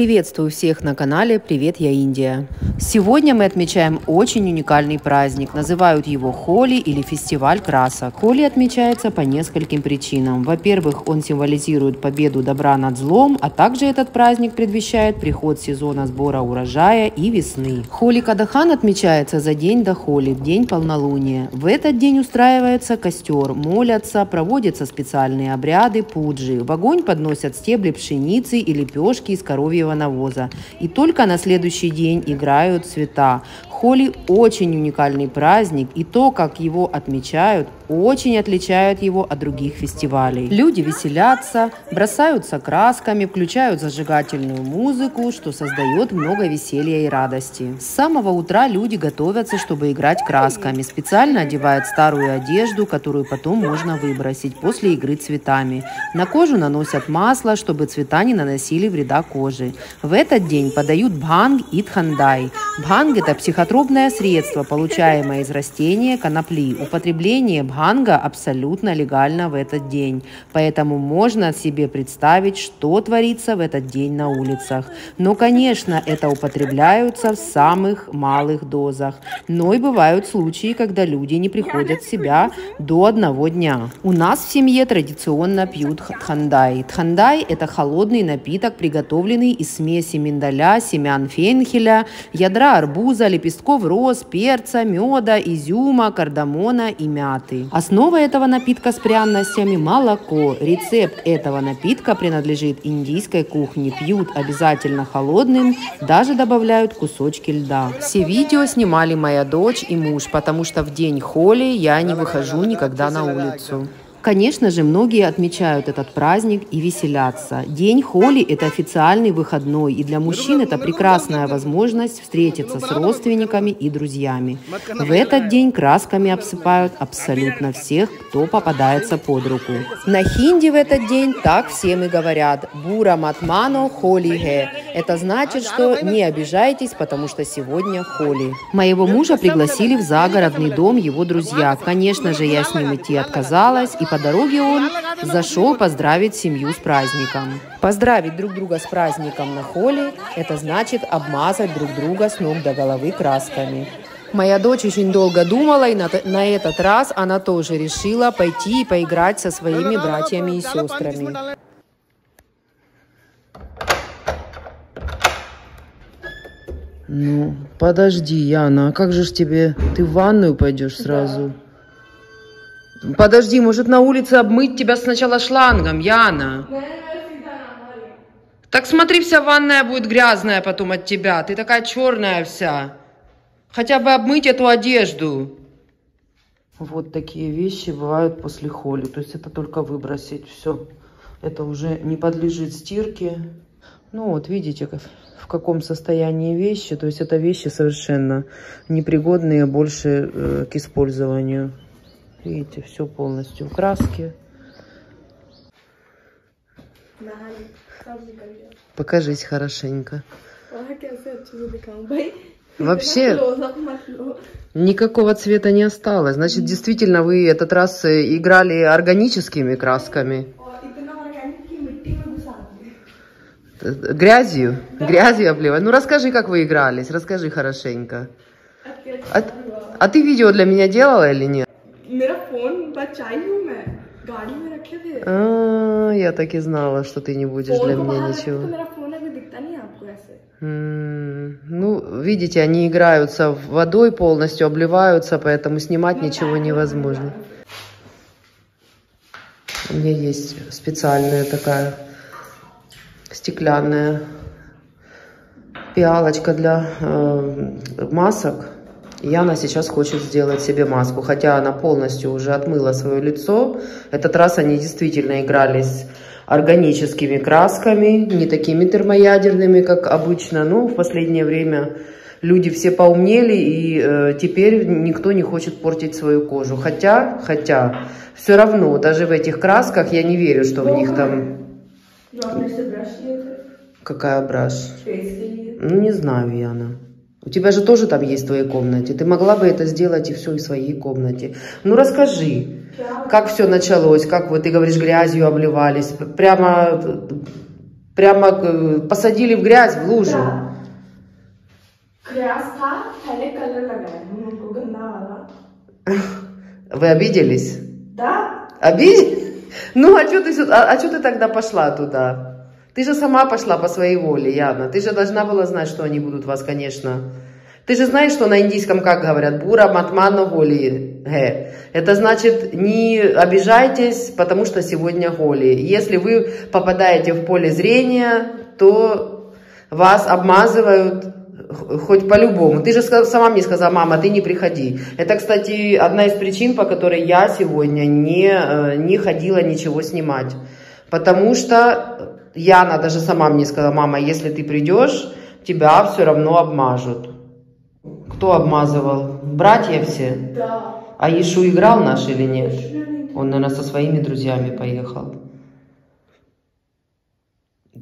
Приветствую всех на канале «Привет, я Индия». Сегодня мы отмечаем очень уникальный праздник. Называют его Холи или фестиваль красок. Холи отмечается по нескольким причинам. Во-первых, он символизирует победу добра над злом, а также этот праздник предвещает приход сезона сбора урожая и весны. Холи Кадахан отмечается за день до Холи, в день полнолуния. В этот день устраивается костер, молятся, проводятся специальные обряды, пуджи. В огонь подносят стебли пшеницы и лепешки из коровьего навоза. И только на следующий день играют цвета. Холи очень уникальный праздник, и то, как его отмечают, очень отличает его от других фестивалей. Люди веселятся, бросаются красками, включают зажигательную музыку, что создает много веселья и радости. С самого утра люди готовятся, чтобы играть красками, специально одевают старую одежду, которую потом можно выбросить после игры цветами. На кожу наносят масло, чтобы цвета не наносили вреда коже. В этот день подают бханг и тхандай. Бханг – это психотропное средство, получаемое из растения конопли. Употребление бханга Ханга абсолютно легально в этот день, поэтому можно себе представить, что творится в этот день на улицах. Но, конечно, это употребляются в самых малых дозах, но и бывают случаи, когда люди не приходят в себя до одного дня. У нас в семье традиционно пьют тхандай. Тхандай – это холодный напиток, приготовленный из смеси миндаля, семян фенхеля, ядра арбуза, лепестков роз, перца, меда, изюма, кардамона и мяты. Основа этого напитка с пряностями – молоко. Рецепт этого напитка принадлежит индийской кухне. Пьют обязательно холодным, даже добавляют кусочки льда. Все видео снимали моя дочь и муж, потому что в день холи я не выхожу никогда на улицу. Конечно же, многие отмечают этот праздник и веселятся. День Холи – это официальный выходной, и для мужчин это прекрасная возможность встретиться с родственниками и друзьями. В этот день красками обсыпают абсолютно всех, кто попадается под руку. На хинди в этот день так всем и говорят «Бура матмано холи хе». Это значит, что не обижайтесь, потому что сегодня Холи. Моего мужа пригласили в загородный дом его друзья. Конечно же, я с ним идти отказалась, и по дороге он зашел поздравить семью с праздником. Поздравить друг друга с праздником на холле – это значит обмазать друг друга с ног до головы красками. Моя дочь очень долго думала, и на, на этот раз она тоже решила пойти и поиграть со своими братьями и сестрами. Ну, подожди, Яна, а как же ж тебе... Ты в ванную пойдешь сразу? Подожди, может на улице обмыть тебя сначала шлангом, Яна? Так смотри, вся ванная будет грязная потом от тебя. Ты такая черная вся. Хотя бы обмыть эту одежду. Вот такие вещи бывают после холи. То есть это только выбросить. Все. Это уже не подлежит стирке. Ну вот, видите, в каком состоянии вещи. То есть это вещи совершенно непригодные больше э, к использованию. Видите, все полностью в краске. Покажись хорошенько. Вообще никакого цвета не осталось. Значит, действительно, вы этот раз э, играли органическими красками. Грязью? Грязью обливать? Ну, расскажи, как вы игрались. Расскажи хорошенько. А, а ты видео для меня делала или нет? मेरा फोन बचाई हूँ मैं गाड़ी में रखे थे а, я так и знала, что ты не будешь для меня ничего. Ну, видите, они играются водой полностью, обливаются, поэтому снимать ничего невозможно. У меня есть специальная такая стеклянная пиалочка для э, масок. Яна сейчас хочет сделать себе маску, хотя она полностью уже отмыла свое лицо. Этот раз они действительно игрались органическими красками, не такими термоядерными, как обычно. Но в последнее время люди все поумнели, и э, теперь никто не хочет портить свою кожу. Хотя, хотя, все равно, даже в этих красках я не верю, что в них там... Какая браш? Ну, не знаю, Яна. У тебя же тоже там есть в твоей комнате. Ты могла бы это сделать и все и в своей комнате. Ну, расскажи, как все началось, как вот ты говоришь, грязью обливались, прямо, прямо посадили в грязь, в лужу. Вы обиделись? Да. Обиделись? Ну, а что ты, а, а ты тогда пошла туда? Ты же сама пошла по своей воле, Яна. Ты же должна была знать, что они будут вас, конечно. Ты же знаешь, что на индийском как говорят? Бура матмано голи. Ге. Это значит, не обижайтесь, потому что сегодня голи. Если вы попадаете в поле зрения, то вас обмазывают хоть по-любому. Ты же сама мне сказала, мама, ты не приходи. Это, кстати, одна из причин, по которой я сегодня не, э, не ходила ничего снимать. Потому что Яна даже сама мне сказала, мама, если ты придешь, тебя все равно обмажут. Кто обмазывал? Братья все? да А Ишу играл наш или нет? Он, наверное, со своими друзьями поехал.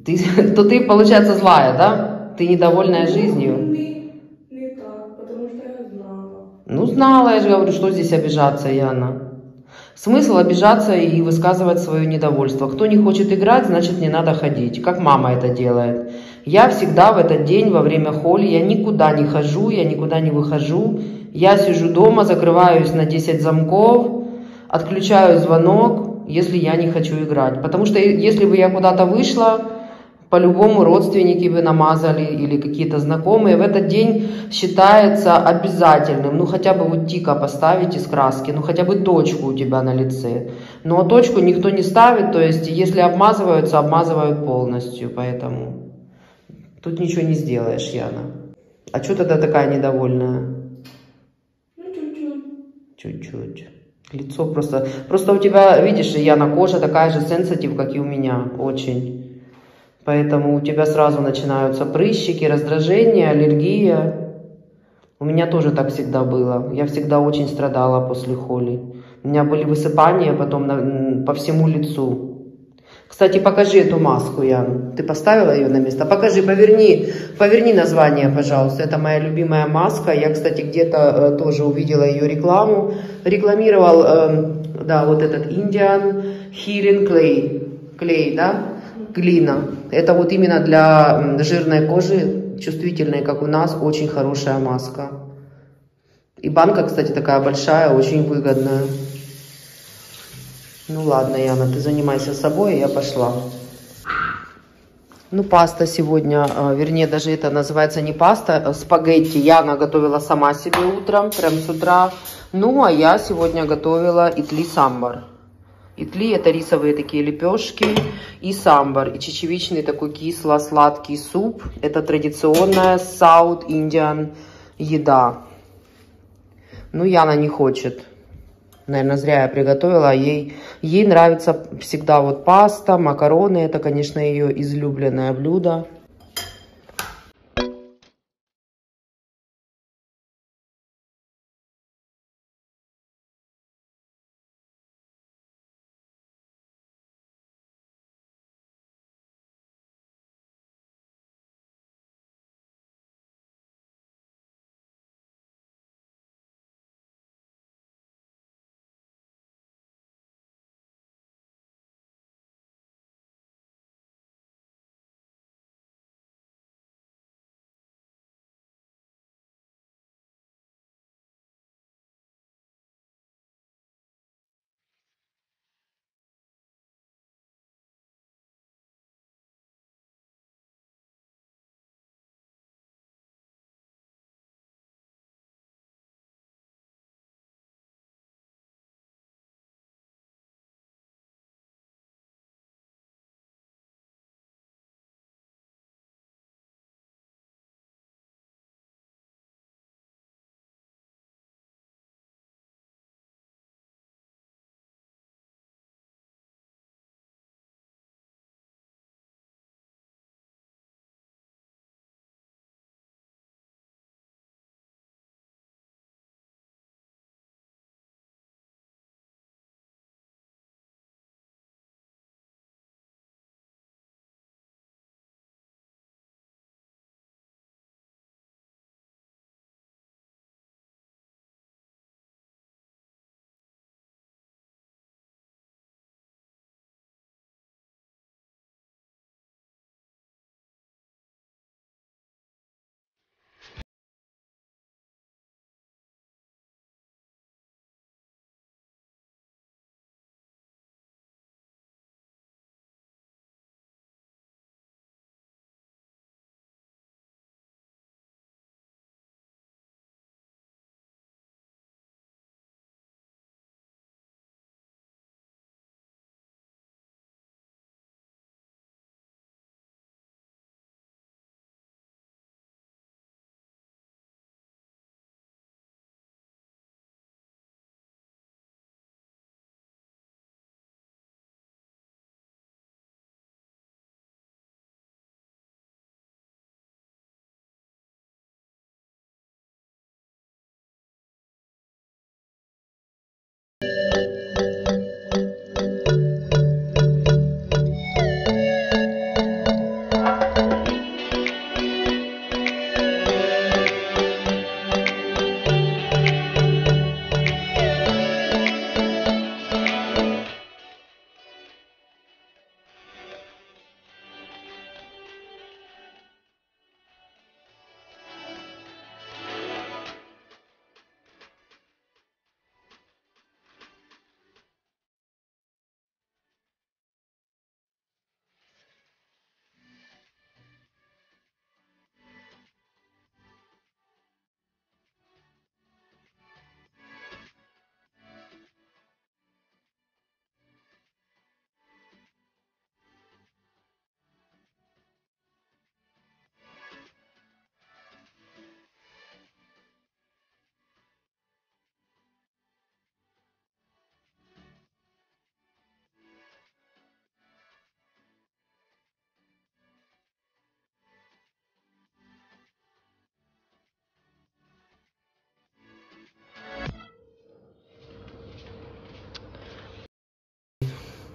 Ты, то ты, получается, злая, да? Ты недовольная жизнью? не не так потому что я знала Ну, знала, я же говорю, что здесь обижаться, Яна. Смысл обижаться и высказывать свое недовольство. Кто не хочет играть, значит не надо ходить, как мама это делает. Я всегда в этот день во время холи, я никуда не хожу, я никуда не выхожу. Я сижу дома, закрываюсь на 10 замков, отключаю звонок, если я не хочу играть. Потому что если бы я куда-то вышла, по-любому родственники бы намазали или какие-то знакомые. В этот день считается обязательным, ну хотя бы вот тика поставить из краски, ну хотя бы точку у тебя на лице. Но точку никто не ставит, то есть если обмазываются, обмазывают полностью, поэтому тут ничего не сделаешь, Яна. А что тогда такая недовольная? ну чуть-чуть Чуть-чуть. Лицо просто... Просто у тебя, видишь, Яна, кожа такая же сенситив, как и у меня, очень. Поэтому у тебя сразу начинаются прыщики, раздражение, аллергия. У меня тоже так всегда было. Я всегда очень страдала после холи. У меня были высыпания потом на- по всему лицу. Кстати, покажи эту маску, Ян. Ты поставила ее на место? Покажи, поверни, поверни название, пожалуйста. Это моя любимая маска. Я, кстати, где-то э, тоже увидела ее рекламу. Рекламировал, э, да, вот этот Indian Healing Clay. Клей, да? Глина. Это вот именно для жирной кожи, чувствительной, как у нас, очень хорошая маска. И банка, кстати, такая большая, очень выгодная. Ну ладно, Яна, ты занимайся собой, я пошла. Ну, паста сегодня, а, вернее, даже это называется не паста, а спагетти. Яна готовила сама себе утром, прям с утра. Ну, а я сегодня готовила итли самбар. Итли это рисовые такие лепешки и самбар, и чечевичный такой кисло-сладкий суп. Это традиционная South Indian еда. Ну, Яна не хочет. Наверное, зря я приготовила. Ей, ей нравится всегда вот паста, макароны. Это, конечно, ее излюбленное блюдо.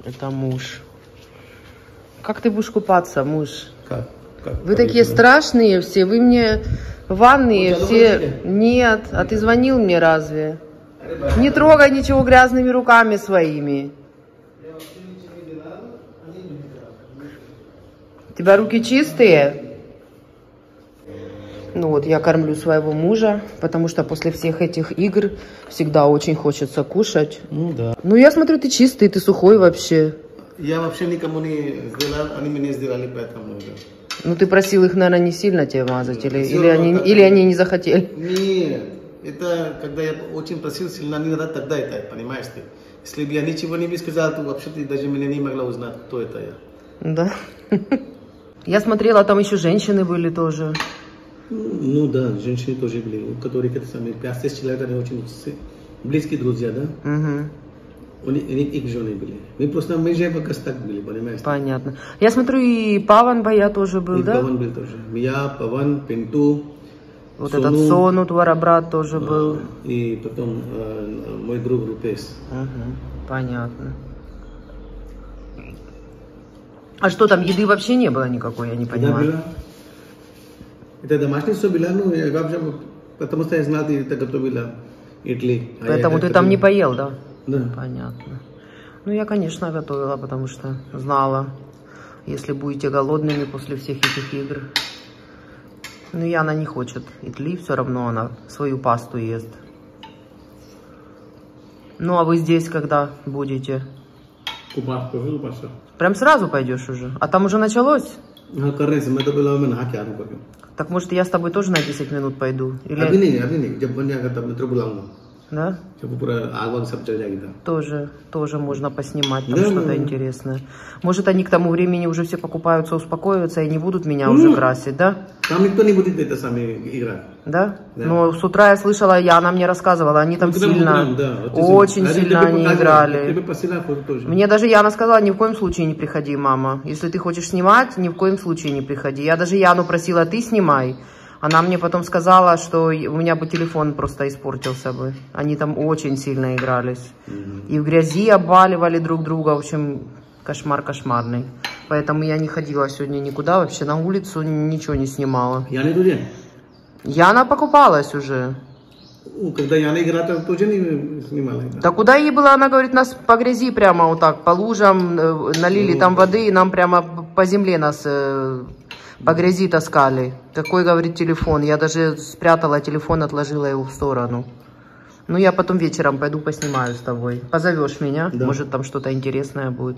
Это муж. Как ты будешь купаться, муж? Как? Как? Вы Как такие страшные все, вы мне ванные Ну, все... жалуетесь? Нет, а ты звонил мне разве? Не трогай ничего грязными руками своими. У тебя руки чистые? Ну вот, я кормлю своего мужа, потому что после всех этих игр всегда очень хочется кушать. Ну да. Ну, я смотрю, ты чистый, ты сухой вообще. Я вообще никому не сделал, они мне сделали поэтому. да. Ну, ты просил их, наверное, не сильно тебе мазать, или, или, они, равно, или они не захотели. Нет, это когда я очень просил сильно не надо, тогда это, понимаешь ты? Если бы я ничего не бы сказал, то вообще ты даже меня не могла узнать, кто это я. Да. Я смотрела, там еще женщины были тоже. Ну да, женщины тоже были, это самое, пясте человек, они очень близкие друзья, да? Мгм. У них, у них их жены были. Мы просто, мы же пока так были, понимаешь? Понятно. Я смотрю, и Паван Бая тоже был, И да? Паван был тоже. Я, Паван, Пинту, Вот Сону, этот Сону, твора брат тоже был. и потом э, мой друг Рупес. Мгм. Понятно. А что там, еды вообще не было никакой, я не понимаю. было? Это домашнее все было, ну, я вообще, потому что я знал, ты это готовила Итли. А Поэтому это ты там не поел, да? Да. Понятно. Ну, я, конечно, готовила, потому что знала, если будете голодными после всех этих игр. Ну, и она не хочет итли, все равно она свою пасту ест. Ну, а вы здесь когда будете? Купаться, купаться. Прям сразу пойдешь уже? А там уже началось? हाँ कर रहे हैं मैं तो बोला मैं नहा के आ रहा हूँ करके Так, может, я с тобой тоже на 10 минут пойду? अभी Или... नहीं अभी नहीं जब बन जाएगा तब मैं तेरे को बुलाऊंगा да? Я бы про Агон Собчак-Ягида. Тоже, тоже можно поснимать, там да, что-то да. интересное. Может, они к тому времени уже все покупаются, успокоятся и не будут меня ну, уже красить, да? Там никто не будет это сами играть. Да? да? Но с утра я слышала, я, она мне рассказывала, они там ну, сильно, утром, да, очень, очень сильно они играли. Тоже. Мне даже Яна сказала, ни в коем случае не приходи, мама. Если ты хочешь снимать, ни в коем случае не приходи. Я даже Яну просила, ты снимай. Она мне потом сказала, что у меня бы телефон просто испортился бы. Они там очень сильно игрались. Mm-hmm. И в грязи обваливали друг друга. В общем, кошмар кошмарный. Поэтому я не ходила сегодня никуда, вообще на улицу ничего не снимала. Я не туди? Яна покупалась уже. Когда Яна играла, то тоже не снимала. Да куда ей было, она говорит, нас по грязи прямо вот так, по лужам, э, налили mm -hmm. там воды, и нам прямо по земле нас э, по грязи таскали. Какой, говорит, телефон. Я даже спрятала телефон, отложила его в сторону. Ну, я потом вечером пойду поснимаю с тобой. Позовешь меня, Да. может, там что-то интересное будет.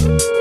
Thank you.